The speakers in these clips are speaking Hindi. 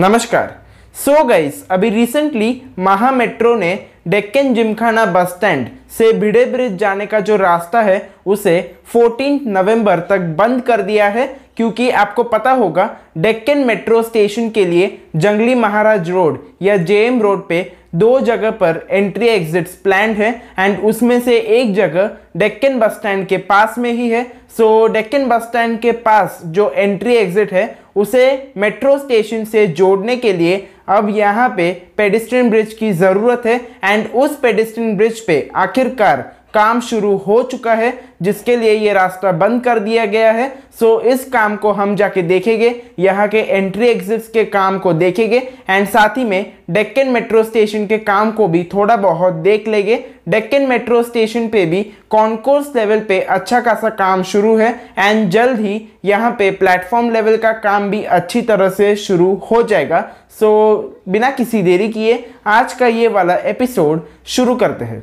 नमस्कार। सो so गाइस अभी रिसेंटली महा मेट्रो ने डेक्कन जिमखाना बस स्टैंड से भिड़े ब्रिज जाने का जो रास्ता है, उसे 14 नवंबर तक बंद कर दिया है, क्योंकि आपको पता होगा, डेक्कन मेट्रो स्टेशन के लिए जंगली महाराज रोड या जेएम रोड पे दो जगह पर एंट्री एग्जिट्स प्लान है एंड उसमें से एक जगह डेक्कन बस स्टैंड के पास में ही है। सो डेक्कन बस स्टैंड के पास जो एंट्री एग्जिट है, उसे मेट्रो स्टेशन से जोड़ने के लिए अब यहाँ पे पेडिस्ट्रियन ब्रिज की ज़रूरत है एंड उस पेडिस्ट्रियन ब्रिज पे आखिरकार काम शुरू हो चुका है जिसके लिए ये रास्ता बंद कर दिया गया है। सो इस काम को हम जाके देखेंगे यहाँ के एंट्री एग्जिट्स के काम को देखेंगे एंड साथ ही में डेक्कन मेट्रो स्टेशन के काम को भी थोड़ा बहुत देख लेंगे। डेक्कन मेट्रो स्टेशन पे भी कॉन्कोर्स लेवल पे अच्छा खासा काम शुरू है एंड जल्द ही यहाँ पे प्लेटफॉर्म लेवल का काम भी अच्छी तरह से शुरू हो जाएगा। सो so, बिना किसी देरी किए आज का ये वाला एपिसोड शुरू करते हैं।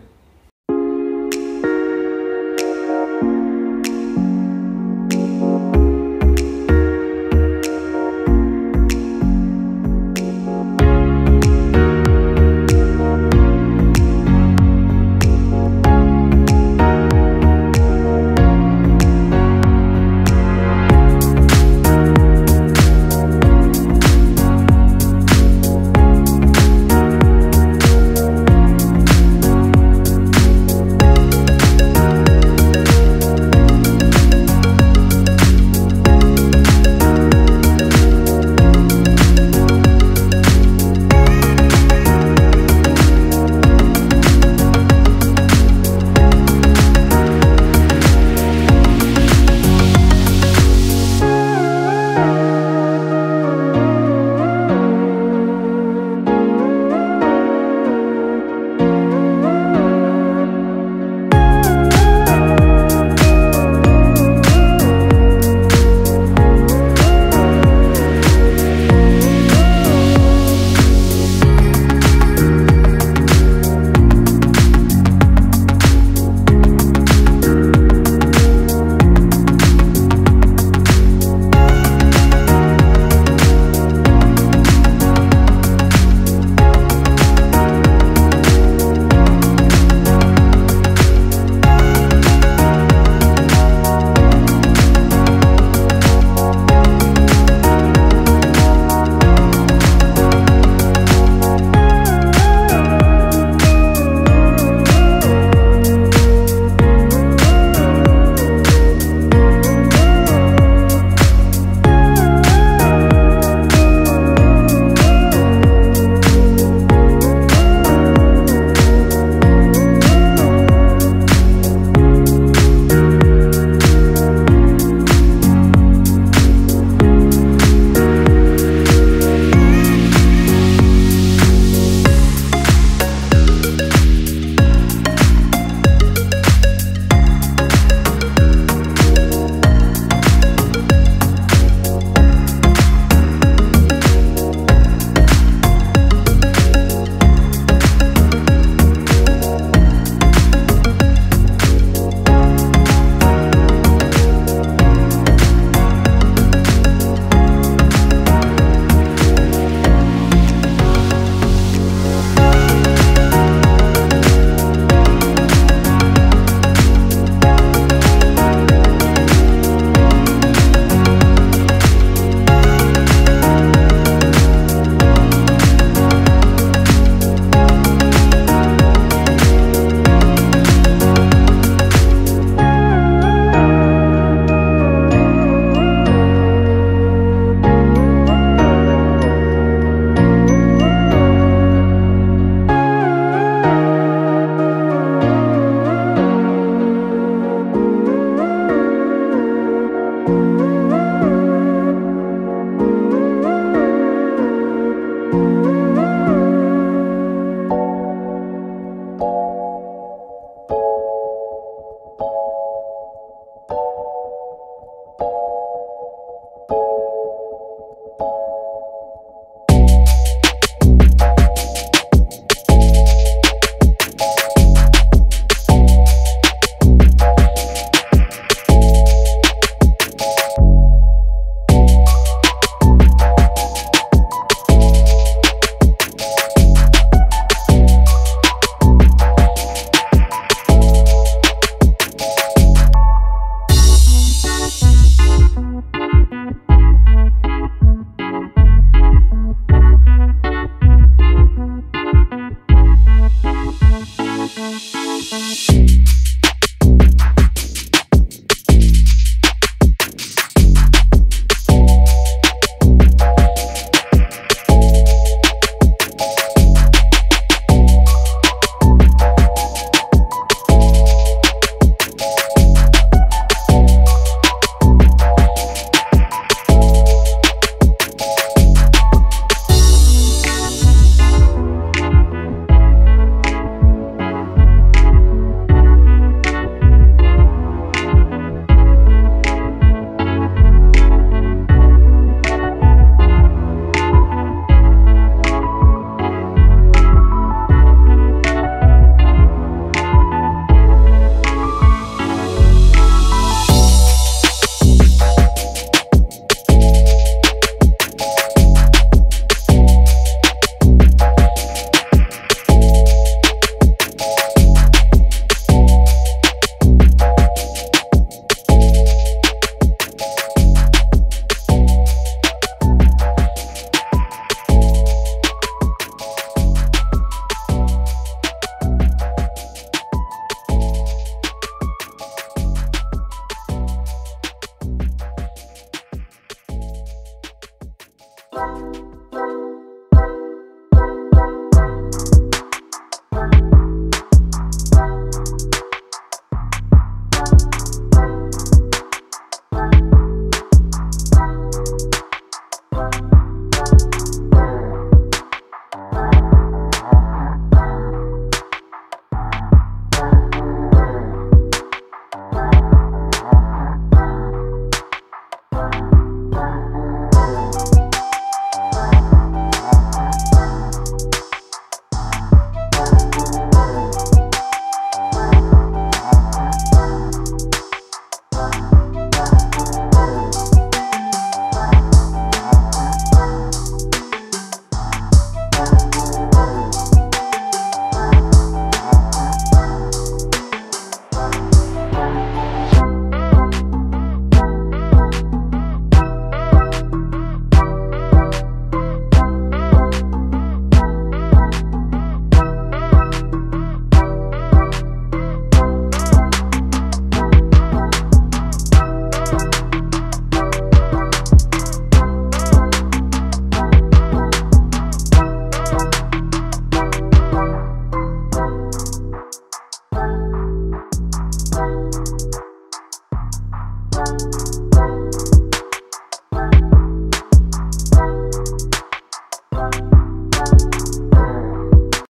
Bye.